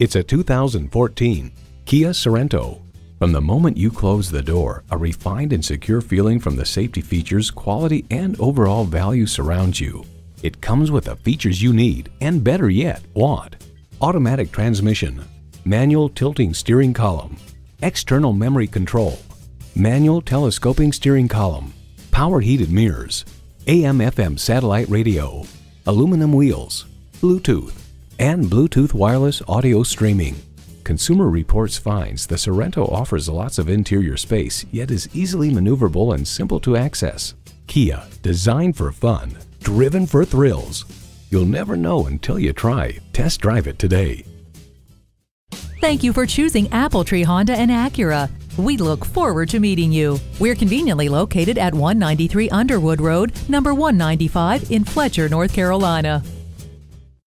It's a 2014 Kia Sorento. From the moment you close the door, a refined and secure feeling from the safety features, quality, and overall value surrounds you. It comes with the features you need, and better yet, want. Automatic transmission, manual tilting steering column, external memory control, manual telescoping steering column, power heated mirrors, AM FM satellite radio, aluminum wheels, Bluetooth, and Bluetooth wireless audio streaming. Consumer Reports finds the Sorento offers lots of interior space, yet is easily maneuverable and simple to access. Kia, designed for fun, driven for thrills. You'll never know until you try. Test drive it today. Thank you for choosing Appletree Honda and Acura. We look forward to meeting you. We're conveniently located at 193 Underwood Road, number 195 in Fletcher, North Carolina.